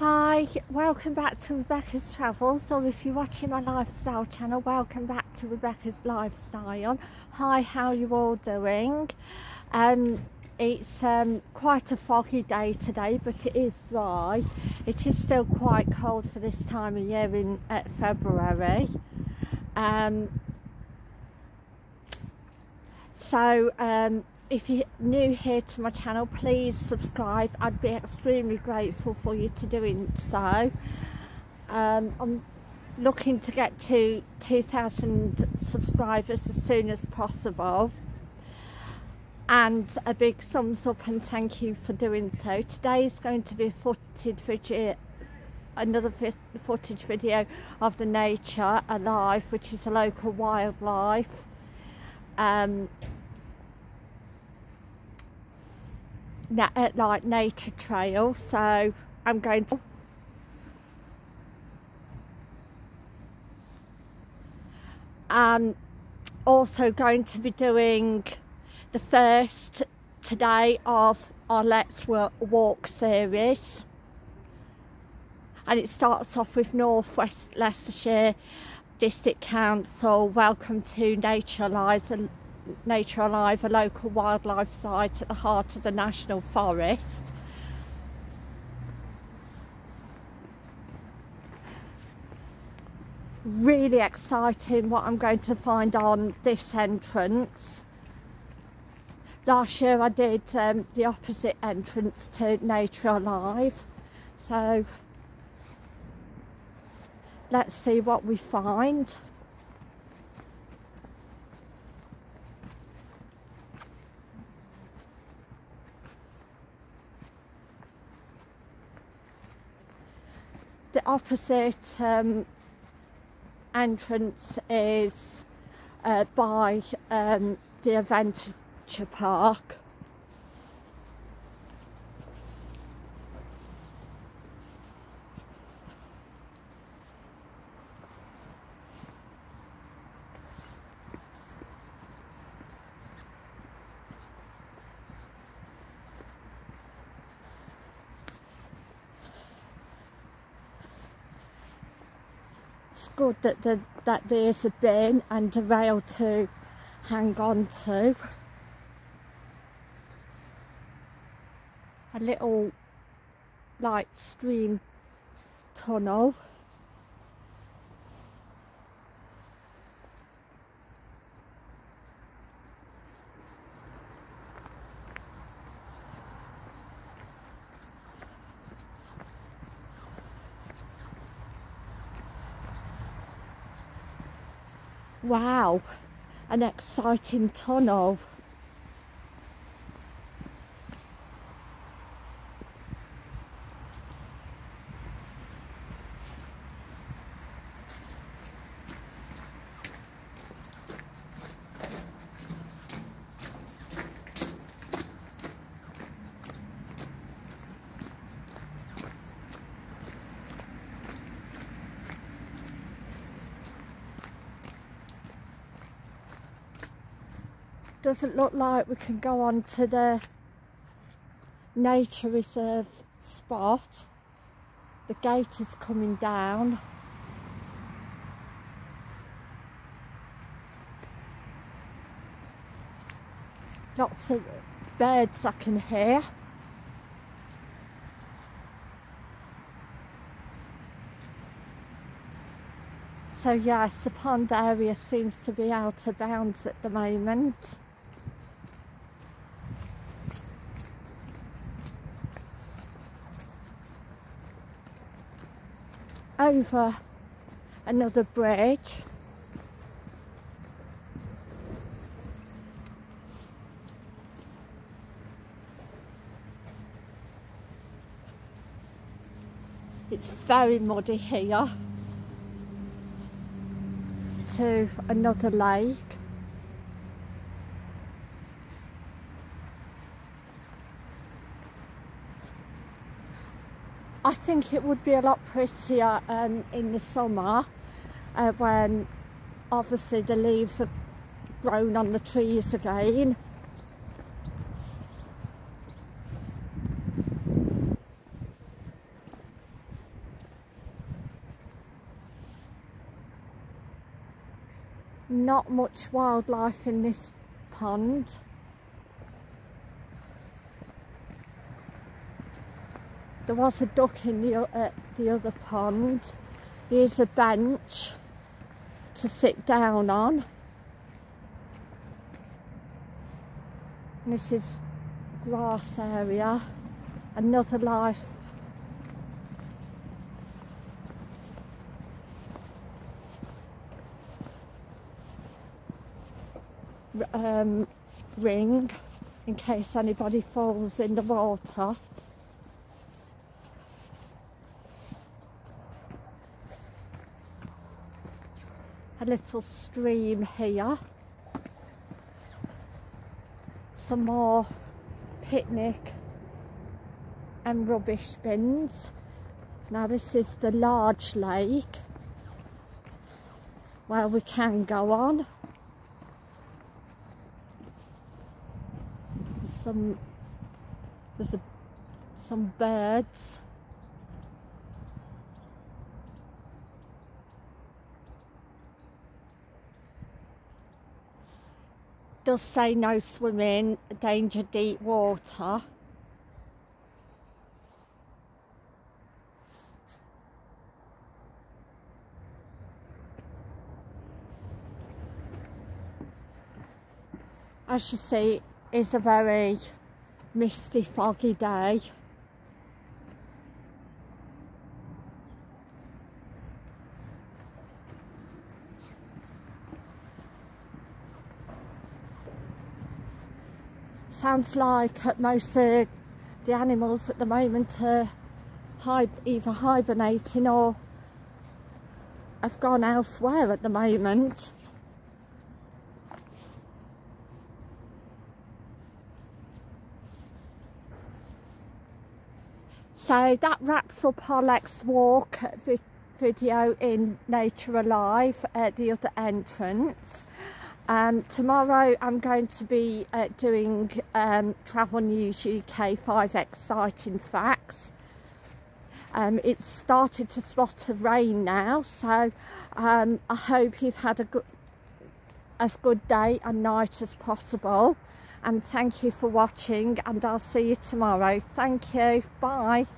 Hi, welcome back to Rebecca's Travels, or if you're watching my lifestyle channel, welcome back to Rebecca's Lifestyle. Hi, how you all doing? Um, it's um, quite a foggy day today, but it is dry. It is still quite cold for this time of year in uh, February. Um, so um, if you're new here to my channel please subscribe. I'd be extremely grateful for you to doing so. Um, I'm looking to get to 2,000 subscribers as soon as possible. And a big thumbs up and thank you for doing so. Today is going to be footage video another footage video of the nature alive which is a local wildlife. Um, Uh, like nature trail so I'm going to I'm also going to be doing the first today of our Let's Walk series. And it starts off with North West Leicestershire District Council Welcome to Nature Alive Nature Alive, a local wildlife site at the heart of the National Forest. Really exciting what I'm going to find on this entrance. Last year I did um, the opposite entrance to Nature Alive. So let's see what we find. The opposite um, entrance is uh, by um, the Adventure Park good that, the, that there's a bin and a rail to hang on to. A little light stream tunnel. Wow, an exciting tunnel. Doesn't look like we can go on to the nature reserve spot. The gate is coming down. Lots of birds I can hear. So yes, the pond area seems to be out of bounds at the moment. Over another bridge. It's very muddy here. To another lake I think it would be a lot prettier um, in the summer uh, when obviously the leaves have grown on the trees again. Not much wildlife in this pond. There was a duck in the, uh, the other pond. Here's a bench to sit down on. This is grass area. Another life um, ring in case anybody falls in the water. A little stream here. Some more picnic and rubbish bins. Now this is the large lake where we can go on. some there's a, some birds does say no swimming danger deep water as you see it's a very misty, foggy day. Sounds like most of the animals at the moment are either hibernating or have gone elsewhere at the moment. So that wraps up our Let's Walk video in Nature Alive at the other entrance. Um, tomorrow I'm going to be uh, doing um, Travel News UK 5 exciting facts. Um, it's started to spot to rain now so um, I hope you've had a good as good day and night as possible and thank you for watching and I'll see you tomorrow. Thank you. Bye.